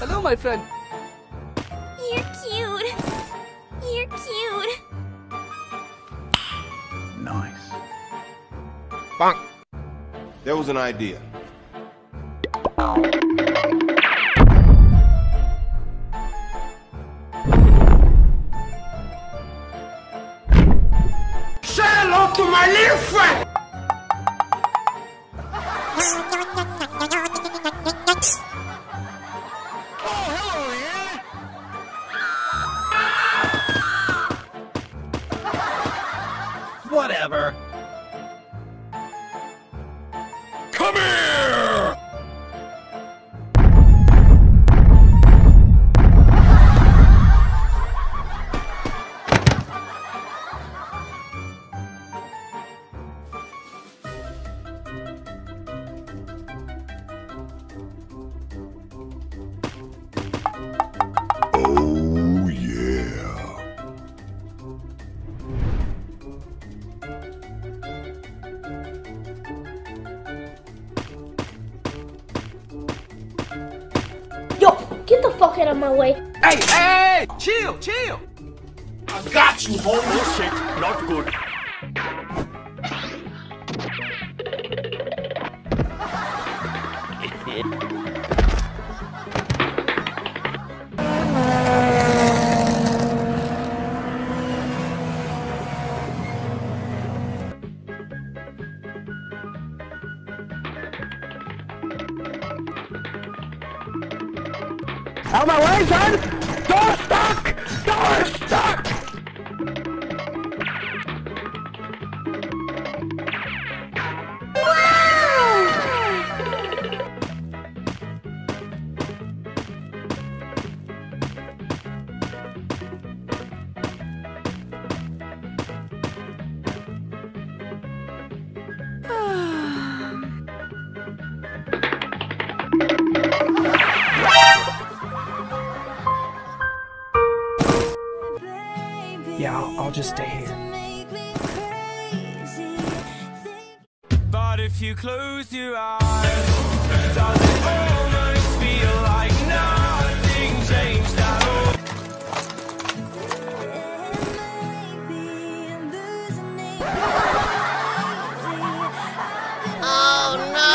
Hello, my friend. You're cute. You're cute. Nice. Bonk. There was an idea. Say hello to my little friend! Whatever. Come here! Get of my way. Hey, hey! Chill, chill! I got you, homie. Shit, not good. Out of my way, son! Don't stuck! I'll just stay here. But if you close your eyes, does it almost feel like nothing changed at all? Oh no!